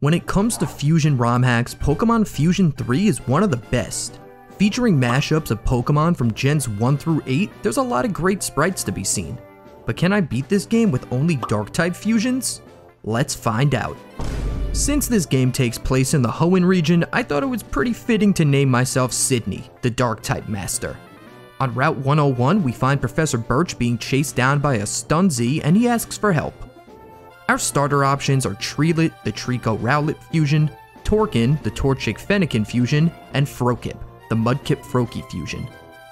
When it comes to fusion ROM hacks, Pokemon Fusion 3 is one of the best. Featuring mashups of Pokemon from Gens 1 through 8, there's a lot of great sprites to be seen. But can I beat this game with only Dark-type fusions? Let's find out. Since this game takes place in the Hoenn region, I thought it was pretty fitting to name myself Sydney, the Dark-type Master. On Route 101, we find Professor Birch being chased down by a Stunzee and he asks for help. Our starter options are Treelit, the Treecko Rowlet fusion, Torkin, the Torchic Fennekin fusion, and Frokip, the Mudkip Froakie fusion.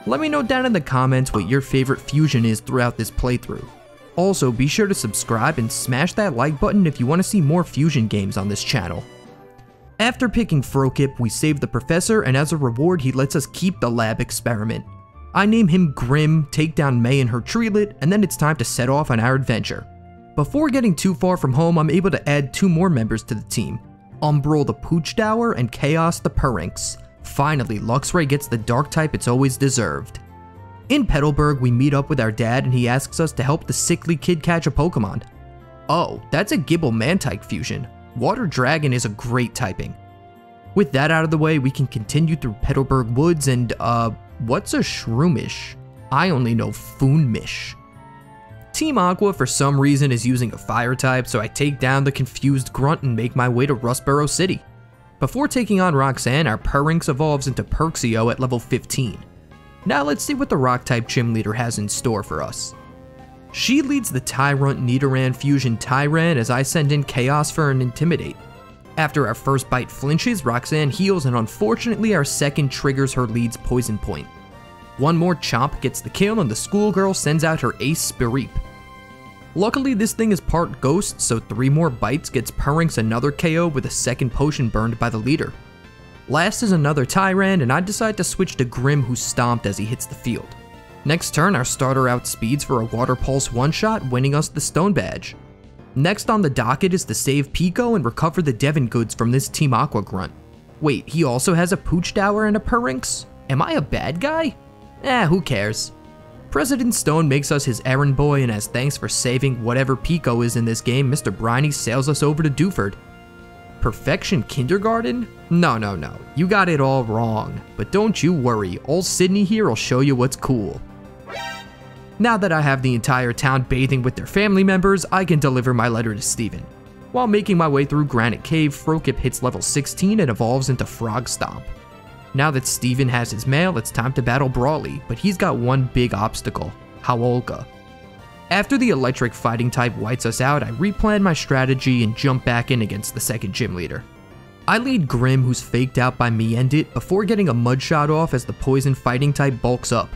Let me know down in the comments what your favorite fusion is throughout this playthrough. Also, be sure to subscribe and smash that like button if you want to see more fusion games on this channel. After picking Frokip, we save the professor and as a reward he lets us keep the lab experiment. I name him Grim, take down May and her Treelit, and then it's time to set off on our adventure. Before getting too far from home, I'm able to add two more members to the team. Umbral the Poochydour and Chaos the Purynx. Finally, Luxray gets the dark type it's always deserved. In Petalburg, we meet up with our dad and he asks us to help the sickly kid catch a Pokemon. Oh, that's a Gible Mantyke fusion. Water Dragon is a great typing. With that out of the way, we can continue through Petalburg Woods and, uh, what's a Shroomish? I only know Foonmish. Team Aqua for some reason is using a fire type, so I take down the confused grunt and make my way to Rustboro City. Before taking on Roxanne, our Purynx evolves into Perxio at level 15. Now let's see what the rock type gym leader has in store for us. She leads the Tyrunt Nidoran fusion Tyran as I send in Chaos for an Intimidate. After our first bite flinches, Roxanne heals and unfortunately our second triggers her lead's poison point. One more chomp gets the kill and the schoolgirl sends out her ace Spiripe. Luckily this thing is part ghost, so three more bites gets Purynx another KO with a second potion burned by the leader. Last is another Tyran, and I decide to switch to Grim who stomped as he hits the field. Next turn, our starter outspeeds for a Water Pulse one-shot, winning us the Stone Badge. Next on the docket is to save Peeko and recover the Devon goods from this Team Aqua grunt. Wait, he also has a Poochydour and a Purynx? Am I a bad guy? Eh, who cares. President Stone makes us his errand boy, and as thanks for saving whatever Peeko is in this game, Mr. Briny sails us over to Dewford. Perfection Kindergarten? No, no, no. You got it all wrong. But don't you worry, old Sidney here will show you what's cool. Now that I have the entire town bathing with their family members, I can deliver my letter to Steven. While making my way through Granite Cave, Frokip hits level 16 and evolves into Frog Stomp. Now that Steven has his mail, it's time to battle Brawly, but he's got one big obstacle, Hau'olga. After the electric fighting type whites us out, I replan my strategy and jump back in against the second gym leader. I lead Grim who's faked out by Meowndit before getting a mud shot off as the poison fighting type bulks up.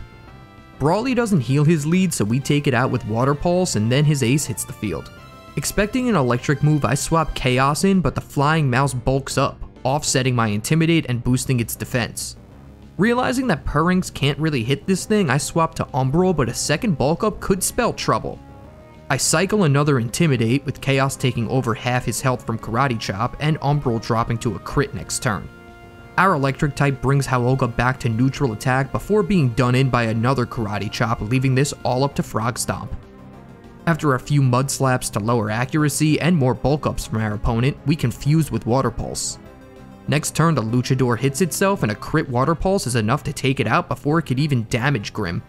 Brawly doesn't heal his lead so we take it out with Water Pulse and then his ace hits the field. Expecting an electric move I swap Chaos in but the flying mouse bulks up offsetting my Intimidate and boosting its defense. Realizing that Purynx can't really hit this thing, I swap to Umbral, but a second bulk up could spell trouble. I cycle another Intimidate, with Chaos taking over half his health from Karate Chop, and Umbral dropping to a crit next turn. Our electric type brings Hau'olga back to neutral attack before being done in by another Karate Chop, leaving this all up to Frog Stomp. After a few mud slaps to lower accuracy and more bulk ups from our opponent, we confuse with Water Pulse. Next turn, the Luchador hits itself and a crit Water Pulse is enough to take it out before it could even damage Grim.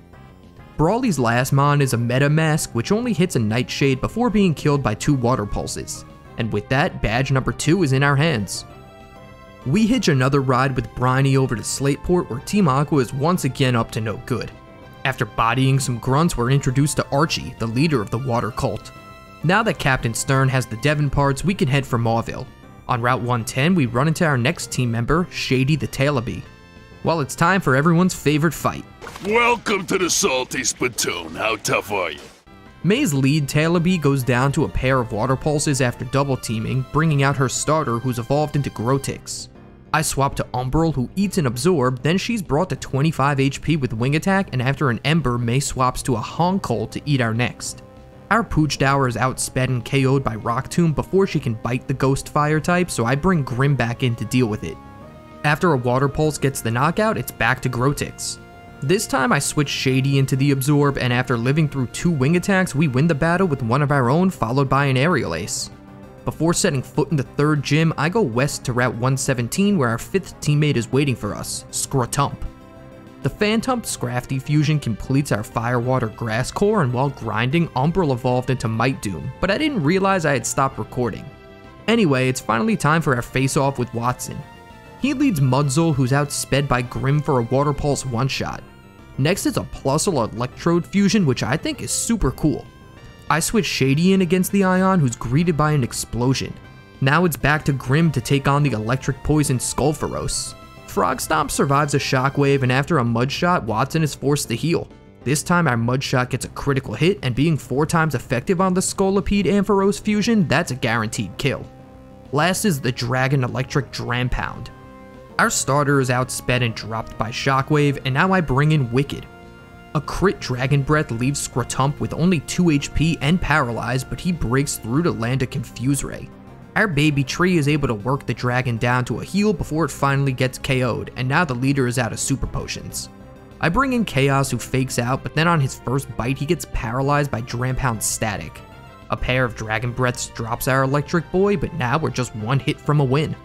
Brawly's last mon is a Meta Mask which only hits a Nightshade before being killed by two Water Pulses. And with that, badge number 2 is in our hands. We hitch another ride with Briny over to Slateport where Team Aqua is once again up to no good. After bodying some grunts, we're introduced to Archie, the leader of the Water Cult. Now that Captain Stern has the Devon parts, we can head for Mauville, on Route 110, we run into our next team member, Shady the Tailabee. Well, it's time for everyone's favorite fight. Welcome to the Salty Spittoon. How tough are you? May's lead Tailabee goes down to a pair of water pulses after double teaming, bringing out her starter who's evolved into Grotix. I swap to Umbral who eats and absorb, then she's brought to 25 HP with wing attack and after an Ember, May swaps to a Honk to eat our next. Our Poochydour is outsped and KO'd by Rock Tomb before she can bite the Ghost Fire type, so I bring Grim back in to deal with it. After a Water Pulse gets the knockout, it's back to Grotix. This time I switch Shady into the Absorb, and after living through two wing attacks, we win the battle with one of our own followed by an Aerial Ace. Before setting foot in the third gym, I go west to Route 117 where our fifth teammate is waiting for us, Scrotump. The Phantump Scrafty fusion completes our Firewater Grass Core, and while grinding, Umbral evolved into Might Doom, but I didn't realize I had stopped recording. Anyway, it's finally time for our face-off with Watson. He leads Mudzol, who's outsped by Grim for a Water Pulse one-shot. Next is a Plusle Electrode fusion, which I think is super cool. I switch Shady in against the Ion, who's greeted by an explosion. Now it's back to Grim to take on the Electric Poison Skullferos. Frog Stomp survives a shockwave, and after a mud shot, Watson is forced to heal. This time our mud shot gets a critical hit, and being 4 times effective on the Scolipede Ampharos fusion, that's a guaranteed kill. Last is the Dragon Electric Drampound. Our starter is outsped and dropped by Shockwave, and now I bring in Wicked. A crit Dragon Breath leaves Scrotump with only 2 HP and paralyzed, but he breaks through to land a Confuse Ray. Our baby tree is able to work the dragon down to a heal before it finally gets KO'd, and now the leader is out of super potions. I bring in Chaos who fakes out, but then on his first bite he gets paralyzed by Drampound Static. A pair of Dragon Breaths drops our Electric Boy, but now we're just one hit from a win.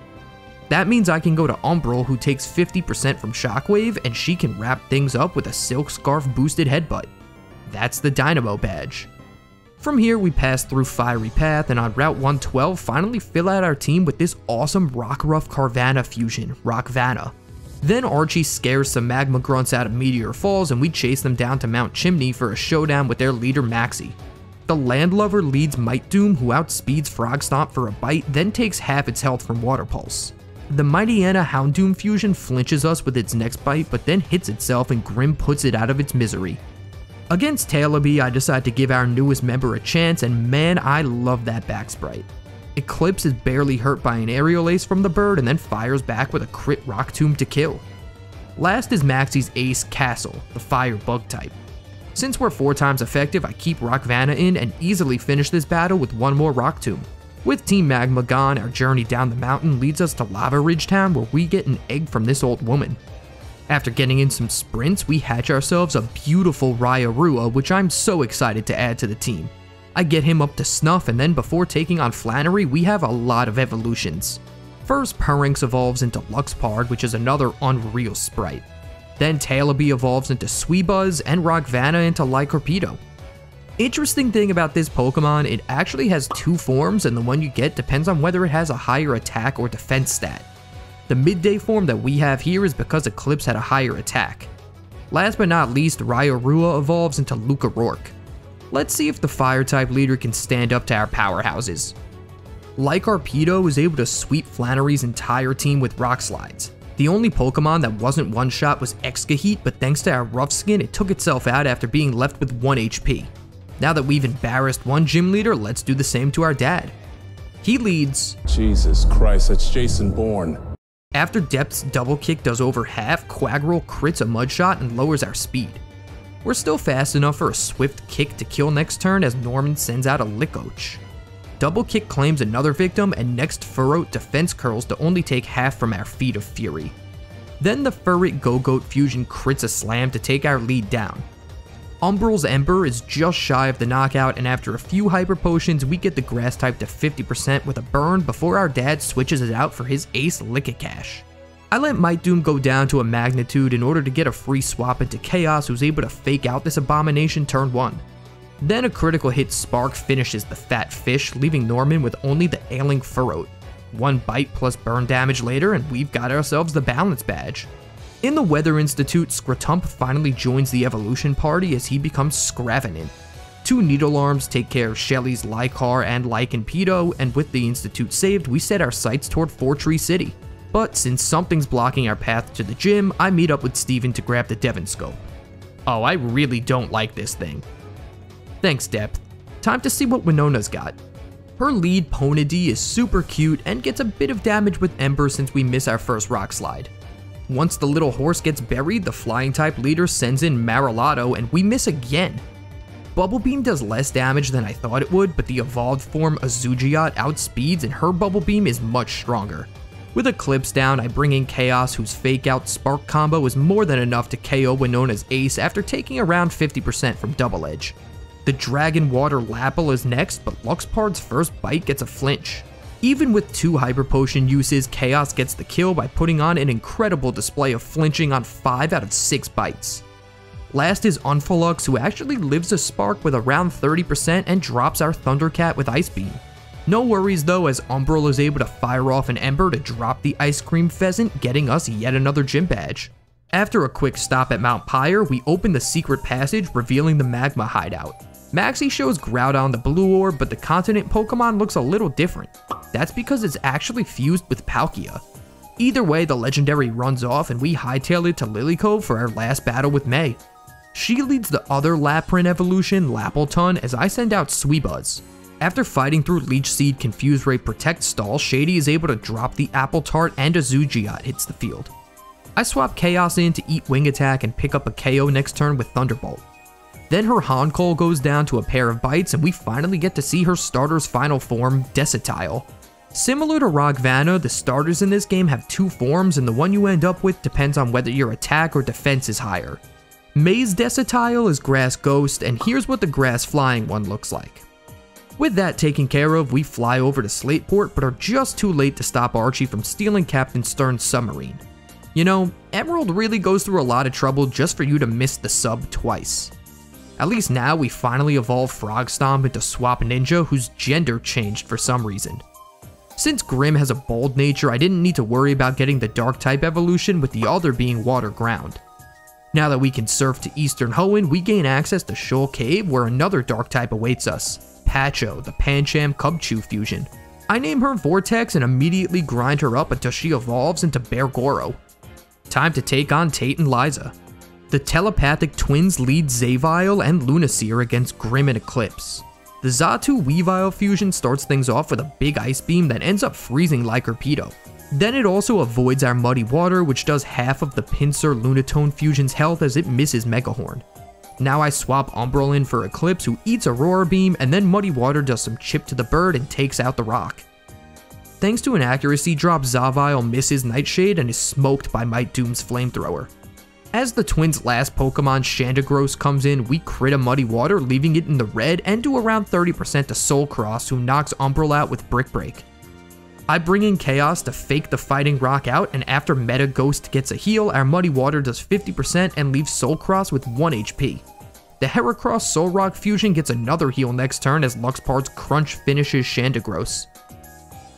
That means I can go to Umbral who takes 50% from Shockwave and she can wrap things up with a Silk Scarf boosted headbutt. That's the Dynamo badge. From here, we pass through Fiery Path and on Route 112 finally fill out our team with this awesome Rockruff Carvanha fusion, Rockvana. Then Archie scares some magma grunts out of Meteor Falls and we chase them down to Mount Chimney for a showdown with their leader Maxie. The Landlover leads Might Doom who outspeeds Frog Stomp for a bite, then takes half its health from Water Pulse. The Mighty Mightyena Houndoom fusion flinches us with its next bite but then hits itself and Grim puts it out of its misery. Against Tailorby, I decide to give our newest member a chance, and man, I love that back sprite. Eclipse is barely hurt by an aerial ace from the bird and then fires back with a crit rock tomb to kill. Last is Maxi's ace Castle, the fire bug type. Since we're 4 times effective, I keep Rockvanha in and easily finish this battle with one more rock tomb. With Team Magma gone, our journey down the mountain leads us to Lavaridge Town where we get an egg from this old woman. After getting in some sprints, we hatch ourselves a beautiful Raiarua, which I'm so excited to add to the team. I get him up to snuff, and then before taking on Flannery, we have a lot of evolutions. First, Purrynx evolves into Luxpard, which is another unreal sprite. Then Tailorby evolves into Sweebuzz, and Rockvanha into Lycarpedo. Interesting thing about this Pokemon, it actually has two forms, and the one you get depends on whether it has a higher attack or defense stat. The midday form that we have here is because Eclipse had a higher attack. Last but not least, Raiarua evolves into Lucarourk. Let's see if the fire type leader can stand up to our powerhouses. Like Lycarpedo is able to sweep Flannery's entire team with rock slides. The only Pokemon that wasn't one shot was Excaheat, but thanks to our rough skin, it took itself out after being left with 1 HP. Now that we've embarrassed one gym leader, let's do the same to our dad. He leads. Jesus Christ, that's Jason Bourne. After Depth's double kick does over half, Quagroll crits a mud shot and lowers our speed. We're still fast enough for a swift kick to kill next turn as Norman sends out a Lickoach. Double kick claims another victim and next Furroat defense curls to only take half from our Feet of Fury. Then the Furret Gogoat fusion crits a slam to take our lead down. Umbral's Ember is just shy of the knockout, and after a few hyper potions, we get the grass type to 50% with a burn before our dad switches it out for his ace Lickicash. I let Might Doom go down to a magnitude in order to get a free swap into Chaos who's able to fake out this abomination turn 1. Then a critical hit Spark finishes the fat fish, leaving Norman with only the ailing Furroat. One bite plus burn damage later, and we've got ourselves the balance badge. In the Weather Institute, Scrotump finally joins the evolution party as he becomes Scravenant. Two Needle Arms take care of Shelly's Lycar and Lycanpedo, and with the Institute saved, we set our sights toward Fortree City. But since something's blocking our path to the gym, I meet up with Steven to grab the Devon Scope. Oh, I really don't like this thing. Thanks, Depth. Time to see what Winona's got. Her lead Ponyta is super cute and gets a bit of damage with Ember since we miss our first Rock Slide. Once the little horse gets buried, the flying type leader sends in Marilato and we miss again. Bubble Beam does less damage than I thought it would, but the evolved form Azugiot outspeeds and her Bubble Beam is much stronger. With Eclipse down, I bring in Chaos whose fake out Spark combo is more than enough to KO Winona's ace after taking around 50% from Double Edge. The Dragon Water Lapple is next, but Luxpard's first bite gets a flinch. Even with two Hyper Potion uses, Chaos gets the kill by putting on an incredible display of flinching on 5 out of 6 bites. Last is Unflux, who actually lives a spark with around 30% and drops our Thundercat with Ice Beam. No worries though, as Umbral is able to fire off an Ember to drop the Ice Cream Pheasant, getting us yet another gym badge. After a quick stop at Mount Pyre, we open the secret passage, revealing the Magma hideout. Maxie shows Groudon the blue orb, but the continent Pokemon looks a little different. That's because it's actually fused with Palkia. Either way, the legendary runs off and we hightail it to Lilycove for our last battle with May. She leads the other Lapras evolution, Lapulton, as I send out Sweebuzz. After fighting through Leech Seed, Confuse Ray, Protect Stall, Shady is able to drop the Apple Tart and a Zugiat hits the field. I swap Chaos in to eat Wing Attack and pick up a KO next turn with Thunderbolt. Then her Honchkrow goes down to a pair of bites and we finally get to see her starter's final form, Desotile. Similar to Rogvana, the starters in this game have two forms and the one you end up with depends on whether your attack or defense is higher. May's Desotile is Grass Ghost and here's what the Grass Flying one looks like. With that taken care of, we fly over to Slateport but are just too late to stop Archie from stealing Captain Stern's submarine. You know, Emerald really goes through a lot of trouble just for you to miss the sub twice. At least now we finally evolve Frog Stomp into Swap Ninja whose gender changed for some reason. Since Grim has a bold nature, I didn't need to worry about getting the Dark type evolution with the other being Water Ground. Now that we can surf to Eastern Hoenn, we gain access to Shoal Cave where another Dark type awaits us, Patcho, the Pancham Cubchoo fusion. I name her Vortex and immediately grind her up until she evolves into Bear Goro. Time to take on Tate and Liza. The telepathic twins lead Xavial and Lunassear against Grim and Eclipse. The Xatu Weavile fusion starts things off with a big ice beam that ends up freezing Lycarpedo. Then it also avoids our Muddy Water, which does half of the Pinsir Lunatone fusion's health as it misses Megahorn. Now I swap Umbral in for Eclipse, who eats Aurora Beam, and then Muddy Water does some chip to the bird and takes out the rock. Thanks to an accuracy drop, Xavial misses Nightshade and is smoked by Might Doom's Flamethrower. As the twins' last Pokemon, Shandagross, comes in, we crit a Muddy Water, leaving it in the red, and do around 30% to Soul Cross, who knocks Umbral out with Brick Break. I bring in Chaos to fake the Fighting Rock out, and after Meta Ghost gets a heal, our Muddy Water does 50% and leaves Soul Cross with 1 HP. The Heracross Solrock fusion gets another heal next turn as Luxpard's Crunch finishes Shandagross.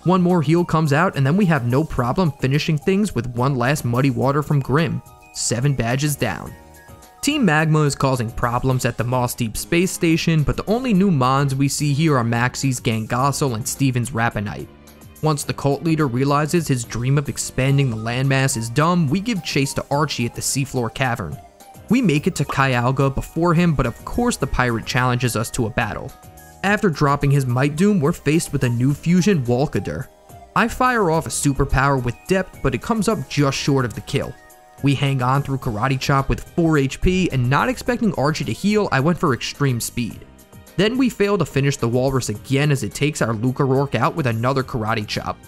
One more heal comes out, and then we have no problem finishing things with one last Muddy Water from Grim, 7 badges down. Team Magma is causing problems at the Mossdeep Space Station, but the only new mons we see here are Maxie's Gangossil and Steven's Rapanite. Once the cult leader realizes his dream of expanding the landmass is dumb, we give chase to Archie at the seafloor cavern. We make it to Kyalga before him, but of course the pirate challenges us to a battle. After dropping his Might Doom, we're faced with a new fusion, Walkader. I fire off a superpower with depth, but it comes up just short of the kill. We hang on through Karate Chop with 4 HP, and not expecting Archie to heal, I went for extreme speed. Then we fail to finish the Walrus again as it takes our Lucarourk out with another Karate Chop.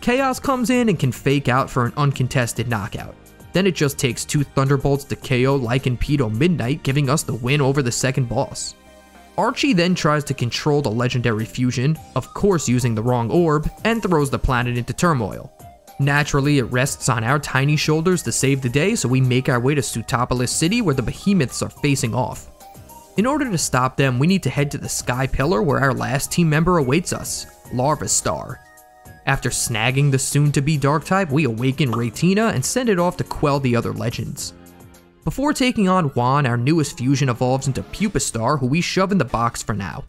Chaos comes in and can fake out for an uncontested knockout. Then it just takes two Thunderbolts to KO Lycanpedo Midnight, giving us the win over the second boss. Archie then tries to control the legendary fusion, of course using the wrong orb, and throws the planet into turmoil. Naturally, it rests on our tiny shoulders to save the day, so we make our way to Sootopolis City where the behemoths are facing off. In order to stop them, we need to head to the Sky Pillar where our last team member awaits us, Larva Star. After snagging the soon-to-be Dark type, we awaken Raytina and send it off to quell the other legends. Before taking on Juan, our newest fusion evolves into Pupa Star, who we shove in the box for now.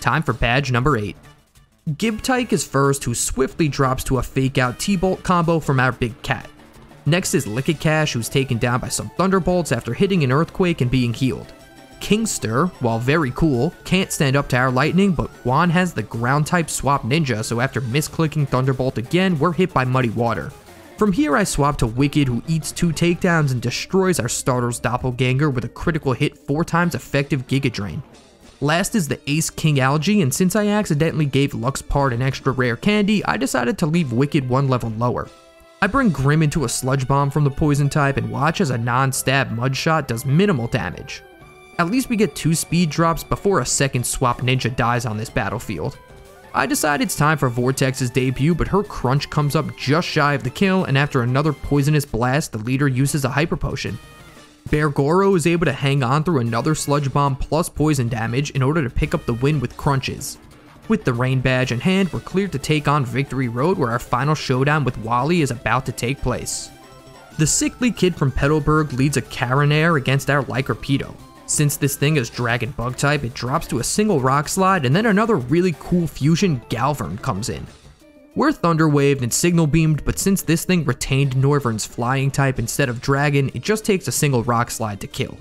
Time for badge number 8. Gibtyke is first, who swiftly drops to a fake out T-Bolt combo from our big cat. Next is Lickicash, who's taken down by some Thunderbolts after hitting an Earthquake and being healed. Kingster, while very cool, can't stand up to our lightning, but Juan has the ground type swap ninja, so after misclicking Thunderbolt again, we're hit by Muddy Water. From here I swap to Wicked who eats two takedowns and destroys our starter's doppelganger with a critical hit 4 times effective Giga Drain. Last is the Ace King Algae, and since I accidentally gave Luxpard an extra rare candy, I decided to leave Wicked one level lower. I bring Grim into a Sludge Bomb from the Poison type and watch as a non-stab Mud Shot does minimal damage. At least we get two speed drops before a second Swap Ninja dies on this battlefield. I decide it's time for Vortex's debut, but her crunch comes up just shy of the kill, and after another poisonous blast, the leader uses a hyper potion. Bear Goro is able to hang on through another sludge bomb plus poison damage in order to pick up the win with crunches. With the rain badge in hand, we're cleared to take on Victory Road where our final showdown with Wally is about to take place. The sickly kid from Petalburg leads a Carinair against our Lycarpedo. Since this thing is Dragon Bug type, it drops to a single Rock Slide and then another really cool fusion Galvern comes in. We're Thunder Waved and Signal Beamed, but since this thing retained Noivern's flying type instead of Dragon, it just takes a single Rock Slide to kill.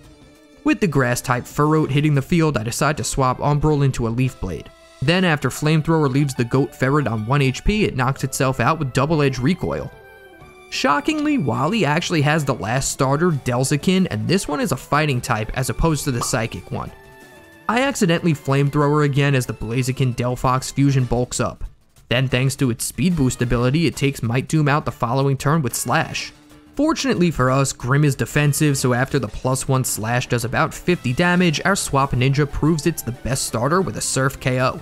With the Grass type Furroat hitting the field, I decide to swap Umbral into a Leaf Blade. Then after Flamethrower leaves the Goat Ferret on 1 HP, it knocks itself out with Double Edge Recoil. Shockingly, Wally actually has the last starter, Delzikin, and this one is a fighting type as opposed to the psychic one. I accidentally flamethrower again as the Blaziken Delphox fusion bulks up. Then thanks to its speed boost ability, it takes Might Doom out the following turn with Slash. Fortunately for us, Grim is defensive, so after the plus 1 Slash does about 50 damage, our Swap Ninja proves it's the best starter with a Surf KO.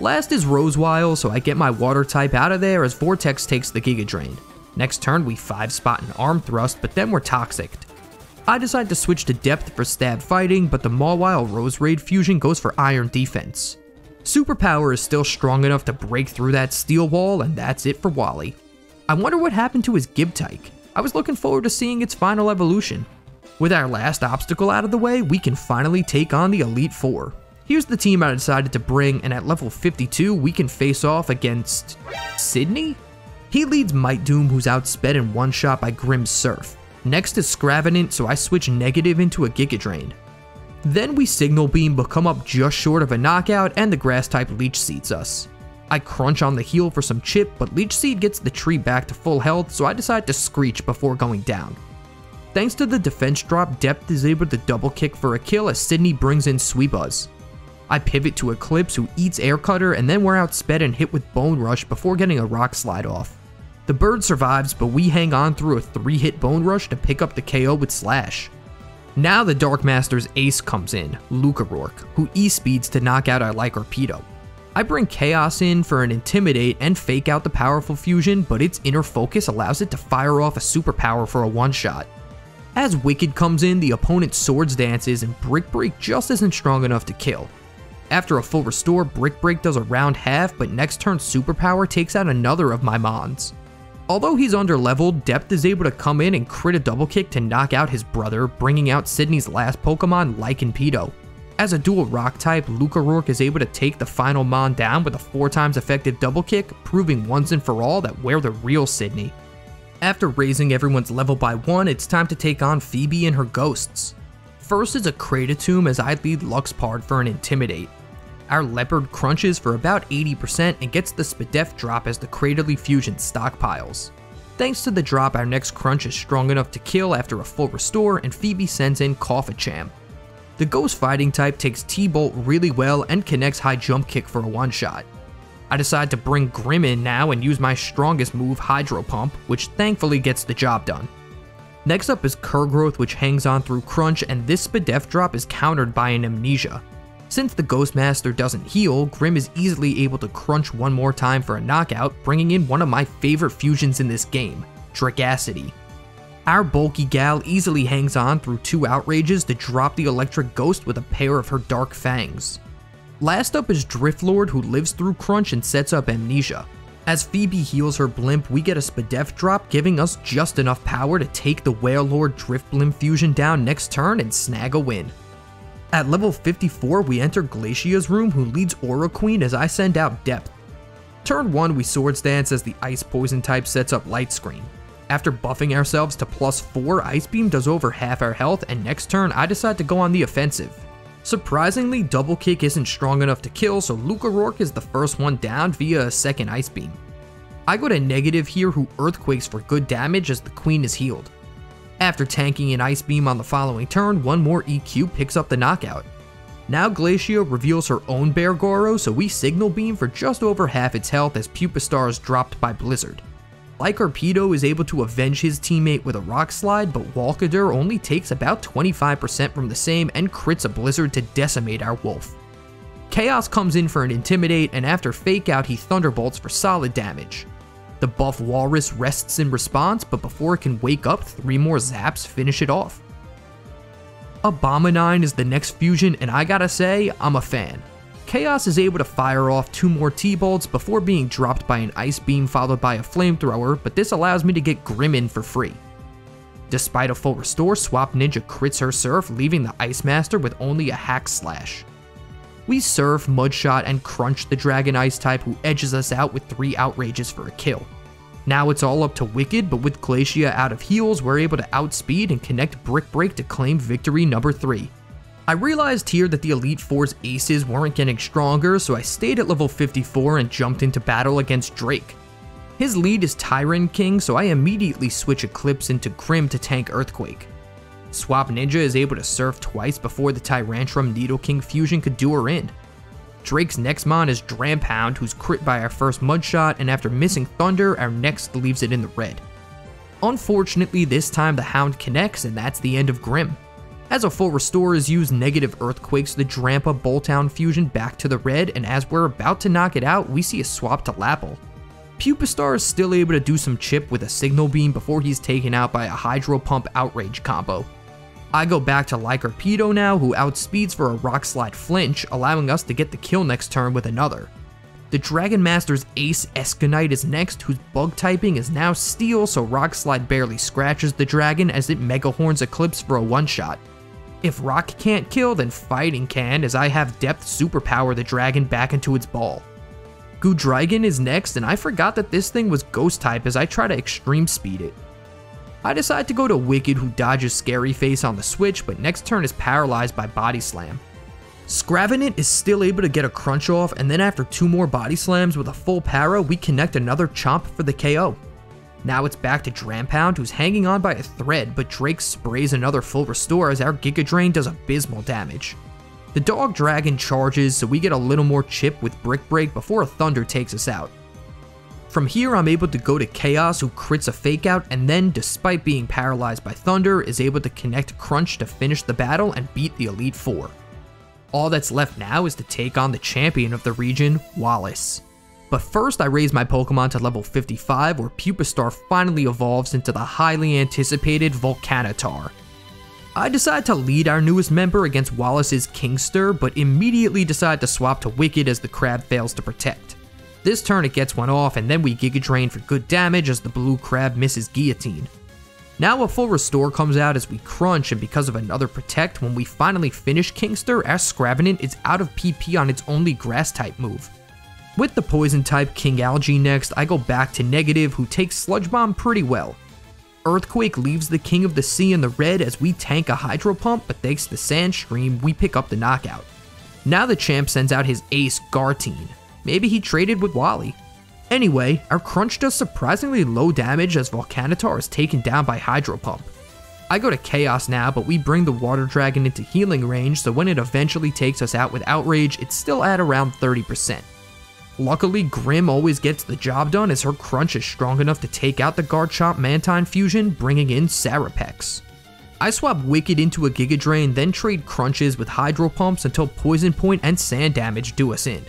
Last is Rosewile, so I get my Water type out of there as Vortex takes the Giga Drain. Next turn, we 5 spot an arm thrust, but then we're toxic. I decide to switch to depth for stab fighting, but the Mawile Roserade fusion goes for iron defense. Superpower is still strong enough to break through that steel wall, and that's it for Wally. I wonder what happened to his Gibtyke. I was looking forward to seeing its final evolution. With our last obstacle out of the way, we can finally take on the Elite Four. Here's the team I decided to bring, and at level 52, we can face off against... Sydney? He leads Might Doom, who's outsped in one shot by Grim Surf. Next is Scravenant, so I switch negative into a Giga Drain. Then we Signal Beam, but come up just short of a knockout, and the Grass type Leech Seeds us. I crunch on the heel for some chip, but Leech Seed gets the tree back to full health, so I decide to Screech before going down. Thanks to the defense drop, Depth is able to double kick for a kill as Sydney brings in Sweebuzz. I pivot to Eclipse who eats Air Cutter and then we're outsped and hit with Bone Rush before getting a Rock Slide off. The bird survives, but we hang on through a 3 hit Bone Rush to pick up the KO with Slash. Now the Dark Master's ace comes in, Lucarourk, who E-speeds to knock out our Lycarpedo. I bring Chaos in for an Intimidate and fake out the powerful fusion, but its inner focus allows it to fire off a superpower for a one-shot. As Wicked comes in, the opponent's Swords dances and Brick Break just isn't strong enough to kill. After a full restore, Brick Break does a round half, but next turn Superpower takes out another of my Mons. Although he's under leveled, Depth is able to come in and crit a double kick to knock out his brother, bringing out Sydney's last Pokemon, Lycanpedo. As a dual rock type, Lucarourk is able to take the final Mon down with a 4 times effective double kick, proving once and for all that we're the real Sydney. After raising everyone's level by 1, it's time to take on Phoebe and her ghosts. First is a Kratatomb as I lead Luxpard for an Intimidate. Our Leopard crunches for about 80% and gets the Spadef drop as the Craterly Fusion stockpiles. Thanks to the drop, our next crunch is strong enough to kill after a full restore, and Phoebe sends in Coffacham. The Ghost Fighting type takes T-Bolt really well and connects High Jump Kick for a one-shot. I decide to bring Grim in now and use my strongest move, Hydro Pump, which thankfully gets the job done. Next up is Kurgrowth, which hangs on through Crunch, and this Spadef drop is countered by an Amnesia. Since the Ghostmaster doesn't heal, Grim is easily able to crunch one more time for a knockout, bringing in one of my favorite fusions in this game, Dragacity. Our bulky gal easily hangs on through two outrages to drop the electric ghost with a pair of her dark fangs. Last up is Driftlord who lives through Crunch and sets up Amnesia. As Phoebe heals her blimp, we get a Spadef drop giving us just enough power to take the Wailord Drifblim fusion down next turn and snag a win. At level 54, we enter Glacia's room who leads Aura Queen as I send out Depth. Turn 1, we Swords Dance as the Ice Poison type sets up Light Screen. After buffing ourselves to plus 4, Ice Beam does over half our health, and next turn I decide to go on the offensive. Surprisingly, Double Kick isn't strong enough to kill, so Lucarourk is the first one down via a second Ice Beam. I go to negative here who Earthquakes for good damage as the Queen is healed. After tanking an Ice Beam on the following turn, one more EQ picks up the knockout. Now Glacia reveals her own Bear Goro, so we Signal Beam for just over half its health as Pupistar is dropped by Blizzard. Lycarpedo is able to avenge his teammate with a Rock Slide, but Walkadur only takes about 25% from the same and crits a Blizzard to decimate our Wolf. Chaos comes in for an Intimidate, and after Fake Out, he Thunderbolts for solid damage. The buff Walrus rests in response, but before it can wake up, three more zaps finish it off. Abominine is the next fusion, and I gotta say, I'm a fan. Chaos is able to fire off two more T-Bolts before being dropped by an Ice Beam followed by a Flamethrower, but this allows me to get Grim in for free. Despite a full restore, Swap Ninja crits her Surf, leaving the Ice Master with only a Hack Slash. We Surf, Mudshot, and Crunch the Dragon Ice type who edges us out with 3 Outrages for a kill. Now it's all up to Wicked, but with Glacia out of heals, we're able to outspeed and connect Brick Break to claim victory number 3. I realized here that the Elite Four's aces weren't getting stronger, so I stayed at level 54 and jumped into battle against Drake. His lead is Tyrant King, so I immediately switch Eclipse into Grim to tank Earthquake. Swap Ninja is able to surf twice before the Tyrantrum Nidoking fusion could do her in. Drake's next mon is Drampound, who's crit by our first Mudshot, and after missing Thunder, our next leaves it in the red. Unfortunately, this time the Hound connects, and that's the end of Grim. As a full restore is used, negative earthquakes the Drampa Boltund fusion back to the red, and as we're about to knock it out, we see a swap to Lapple. Pupistar is still able to do some chip with a signal beam before he's taken out by a Hydro Pump Outrage combo. I go back to Lycarpedo now, who outspeeds for a Rock Slide flinch, allowing us to get the kill next turn with another. The Dragon Master's Ace Escanite is next, whose bug typing is now Steel, so Rock Slide barely scratches the dragon as it Mega Horns Eclipse for a one-shot. If Rock can't kill, then Fighting can, as I have Depth superpower the dragon back into its ball. Goodreigen is next, and I forgot that this thing was Ghost type as I try to Extreme Speed it. I decide to go to Wicked who dodges Scary Face on the switch, but next turn is paralyzed by Body Slam. Scravenant is still able to get a crunch off, and then after two more body slams with a full para, we connect another chomp for the KO. Now it's back to Drampound, who's hanging on by a thread, but Drake sprays another full restore as our Giga Drain does abysmal damage. The Dog Dragon charges, so we get a little more chip with Brick Break before a Thunder takes us out. From here, I'm able to go to Chaos, who crits a fake out, and then, despite being paralyzed by Thunder, is able to connect Crunch to finish the battle and beat the Elite Four. All that's left now is to take on the champion of the region, Wallace. But first, I raise my Pokemon to level 55, where Pupistar finally evolves into the highly anticipated Volcanitar. I decide to lead our newest member against Wallace's Kingster, but immediately decide to swap to Wicked as the crab fails to protect. This turn it gets one off, and then we Giga Drain for good damage as the blue crab misses Guillotine. Now a full restore comes out as we crunch, and because of another protect, when we finally finish Kingster, our Scravenant is out of PP on its only grass type move. With the poison type King Algae next, I go back to negative who takes Sludge Bomb pretty well. Earthquake leaves the King of the Sea in the red as we tank a Hydro Pump, but thanks to Sand Stream, we pick up the knockout. Now the champ sends out his ace Gartine. Maybe he traded with Wally. Anyway, our Crunch does surprisingly low damage as Volcanitar is taken down by Hydro Pump. I go to Chaos now, but we bring the Water Dragon into healing range, so when it eventually takes us out with Outrage, it's still at around 30%. Luckily, Grim always gets the job done as her Crunch is strong enough to take out the Garchomp Mantine fusion, bringing in Sarapex. I swap Wicked into a Giga Drain, then trade Crunches with Hydro Pumps until Poison Point and Sand Damage do us in.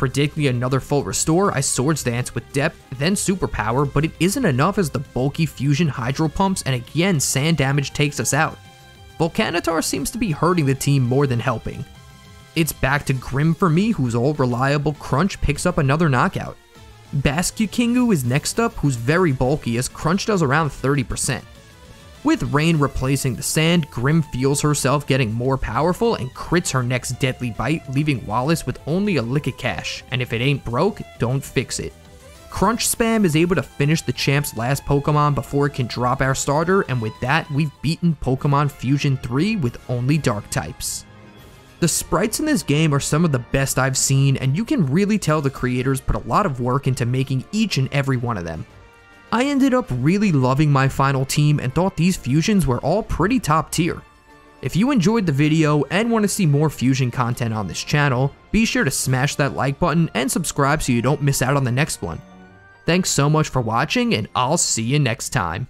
Predicting another full restore, I Swords Dance with Depth, then Superpower, but it isn't enough as the bulky Fusion Hydro Pumps and again Sand Damage takes us out. Volcanitar seems to be hurting the team more than helping. It's back to Grim for me, whose old reliable Crunch picks up another knockout. Bascukingu is next up, who's very bulky as Crunch does around 30%. With Rain replacing the sand, Grim feels herself getting more powerful and crits her next deadly bite, leaving Wallace with only a lick of cash, and if it ain't broke, don't fix it. Crunch Spam is able to finish the champ's last Pokemon before it can drop our starter, and with that, we've beaten Pokemon Fusion 3 with only Dark types. The sprites in this game are some of the best I've seen, and you can really tell the creators put a lot of work into making each and every one of them. I ended up really loving my final team and thought these fusions were all pretty top tier. If you enjoyed the video and want to see more fusion content on this channel, be sure to smash that like button and subscribe so you don't miss out on the next one. Thanks so much for watching and I'll see you next time.